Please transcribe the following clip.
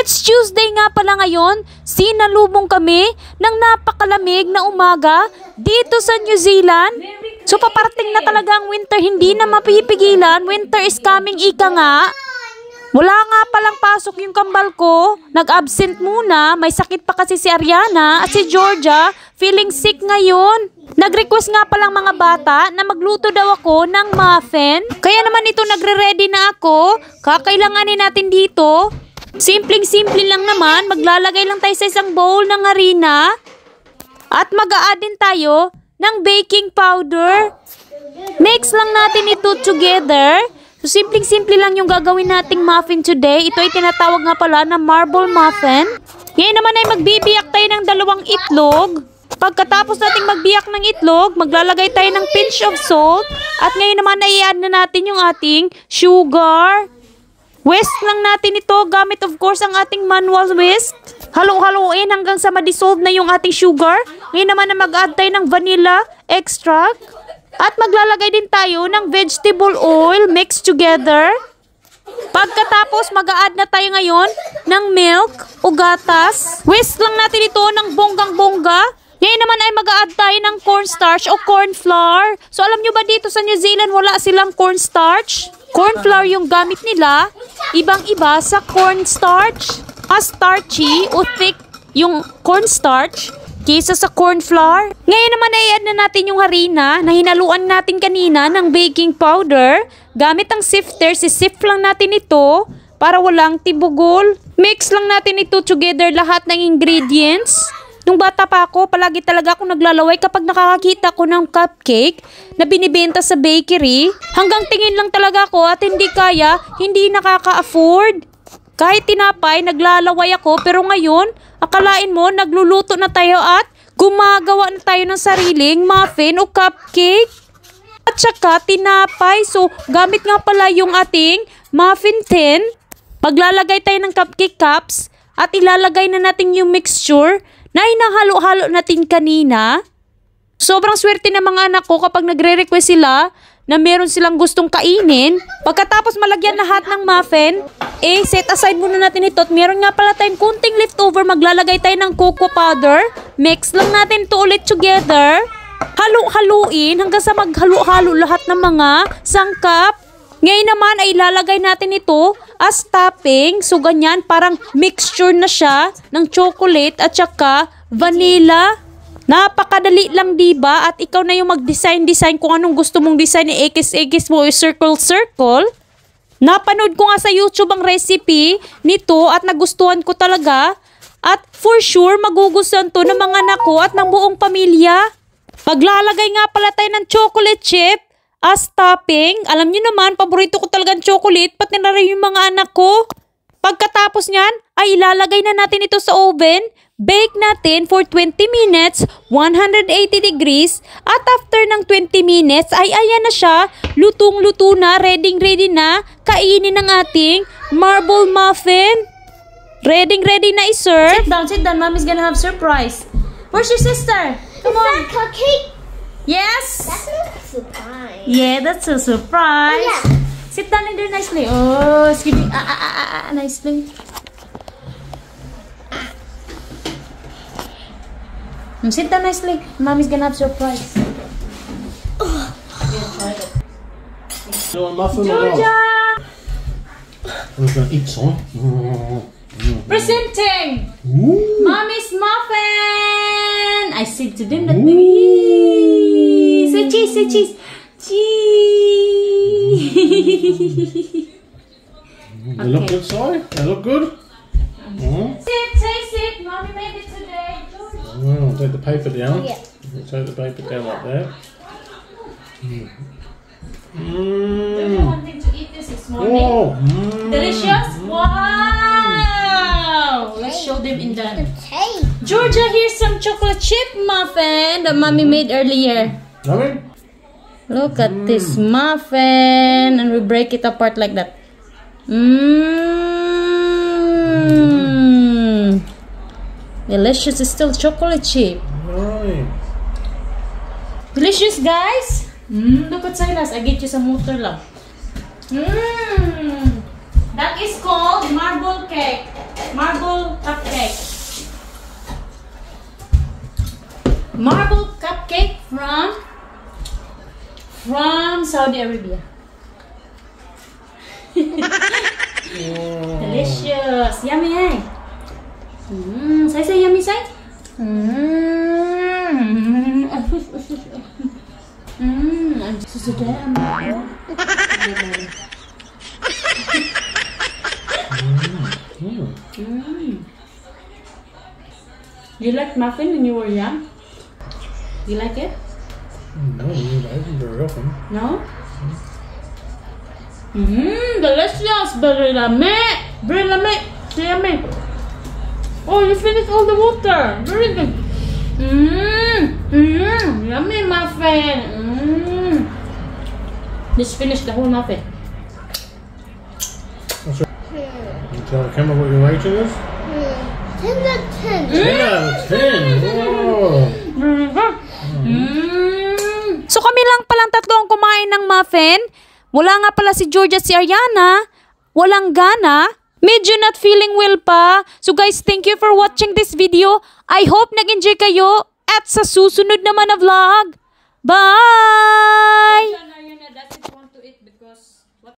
It's Tuesday nga pala ngayon, sinalubong kami ng napakalamig na umaga dito sa New Zealand. So paparating na talaga ang winter, hindi na mapipigilan. Winter is coming, ika nga. Wala nga palang pasok yung kambal ko. Nag-absent muna. May sakit pa kasi si Ariana at si Georgia. Feeling sick ngayon. Nag-request nga palang mga bata na magluto daw ako ng muffin. Kaya naman ito nagre-ready na ako. Kakailanganin natin dito. Simpleng-simple lang naman. Maglalagay lang tayo sa isang bowl ng harina. At mag-a-add din tayo ng baking powder. Mix lang natin ito together. So, simpleng-simple lang yung gagawin nating muffin today. Ito ay tinatawag nga pala na marble muffin. Ngayon naman ay magbibiyak tayo ng dalawang itlog. Pagkatapos nating magbiyak ng itlog, maglalagay tayo ng pinch of salt. At ngayon naman ay i-add na natin yung ating sugar. Whisk lang natin ito gamit of course ang ating manual whisk. Halo-haloin hanggang sa ma-dissolve na yung ating sugar. Ngayon naman na mag-add tayo ng vanilla extract. At maglalagay din tayo ng vegetable oil mixed together. Pagkatapos, mag-a-add na tayo ngayon ng milk o gatas. Whisk lang natin ito ng bonggang-bongga. Ngayon naman ay mag-a-add tayo ng cornstarch o corn flour. So alam nyo ba dito sa New Zealand wala silang cornstarch? Corn flour yung gamit nila. Ibang-iba sa cornstarch. Mas starchy o thick yung cornstarch kaysa sa corn flour. Ngayon naman ay add na natin yung harina na hinaluan natin kanina ng baking powder. Gamit ang sifter, sisift lang natin ito para walang tibugol. Mix lang natin ito together lahat ng ingredients. Nung bata pa ako, palagi talaga ako naglalaway kapag nakakakita ko ng cupcake na binibenta sa bakery. Hanggang tingin lang talaga ako at hindi kaya, hindi nakaka-afford. Kahit tinapay, naglalaway ako pero ngayon, akalain mo nagluluto na tayo at gumagawa na tayo ng sariling muffin o cupcake. At saka tinapay. So, gamit nga pala yung ating muffin tin. Maglalagay tayo ng cupcake cups at ilalagay na natin yung mixture na hinahalo-halo natin kanina. Sobrang swerte ng mga anak ko kapag nagre-request sila na meron silang gustong kainin. Pagkatapos malagyan lahat ng muffin, eh, set aside muna natin ito. At meron nga pala tayong kunting leftover. Maglalagay tayo ng cocoa powder. Mix lang natin ito ulit together. Halo-haluin hanggang sa maghalo-halo lahat ng mga sangkap. Ngayon naman ay ilalagay natin ito as topping. So, ganyan, parang mixture na siya ng chocolate at saka vanilla. Napakadali lang 'di ba? At ikaw na yung mag-design-design kung anong gusto mong design X-X mo circle-circle. Napanood ko nga sa YouTube ang recipe nito at nagustuhan ko talaga. At for sure, magugustuhan to ng mga anak ko at ng buong pamilya. Paglalagay nga pala tayo ng chocolate chip as topping. Alam niyo naman, paborito ko talaga ng chocolate, pati na rin yung mga anak ko. Pagkatapos niyan, ay ilalagay na natin ito sa oven. Bake natin for 20 minutes, 180 degrees. At after ng 20 minutes, ay ayan na siya. Lutong-luto na, ready-ready na. Kainin ng ating marble muffin. Ready-ready na i-serve. Sit down, sit down. Mommy's gonna have surprise. Where's your sister? Come Is on. that cupcake? Yes. That's surprise. Yeah, that's a surprise. Yeah. Sit down in there nicely. Oh, excuse me. Ah, ah, ah, ah, ah, nicely. Mm, Sit down nicely. Mommy's gonna have surprise. Do a muffin or Georgia! not? I'm going to eat some. Presenting! Ooh. Mommy's muffin! I said to them that we say cheese, cheese. Cheese! They look good, sorry? They look good? Mm. sit, taste it. Mommy made it today. Georgia. Oh, take the paper down. Yeah. Take the paper down like that. Georgia Mmm. wanting to eat this this morning. Oh, mm. Delicious? Wow! Let's show them in The the... Georgia, here's some chocolate chip muffin that mommy made earlier. Yummy? Look at mm. this muffin. And we break it apart like that. Mmm. Delicious. It's still chocolate chip. Delicious, guys. Mmm, look at Silas. I get you some water love. Mmm. That is called marble cake. Marble cupcake. marble cupcake from from Saudi Arabia. Delicious. Yummy, eh? Mmm. Say, say, yummy, say. Mmm. Mmm. Susudan. Mm. Mmm. You like muffin when you were young? You like it? No, that isn't a real. No? Mmm, delicious, berrillame, berrillame, yummy. Oh, you finished all the water. Very good. Mmm, mmm, yummy, my friend. Mmm. Just finish the whole muffin. What's your... Can you tell the camera what your rating is? Mm. 10 Mm, 10 out of 10. 10 out of 10. Mm-hmm. Ng muffin. Wala nga pala si Georgia si Ariana. Walang gana. Medyo not feeling well pa. So guys, thank you for watching this video. I hope nag-enjoy kayo. At sa susunod naman na vlog. Bye!